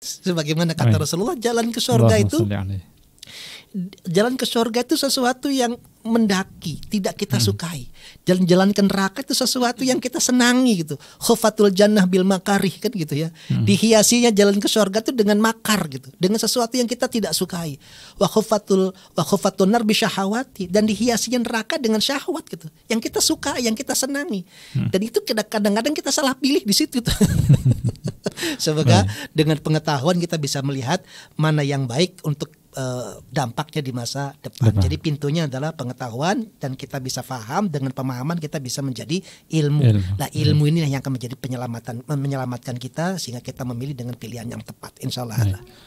sebagaimana kata Baik. Rasulullah jalan ke surga itu jalan ke surga itu sesuatu yang mendaki, tidak kita sukai. Jalan-jalan ke neraka itu sesuatu yang kita senangi gitu. Khofatul jannah bil makarih kan gitu ya. Dihiasinya jalan ke surga itu dengan makar gitu, dengan sesuatu yang kita tidak sukai. Wa khofatul wa khofatun nar bisyahawati dan dihiasinya neraka dengan syahwat gitu. Yang kita suka, yang kita senangi. Dan itu kadang-kadang kita salah pilih di situ tuh. Semoga dengan pengetahuan kita bisa melihat mana yang baik untuk eh, dampaknya di masa depan. Depan. Jadi pintunya adalah pengetahuan dan kita bisa paham dengan pemahaman kita bisa menjadi ilmu. Ilmu. Nah ilmu ini yang akan menjadi penyelamatan menyelamatkan kita sehingga kita memilih dengan pilihan yang tepat. Insya Allah. Baik.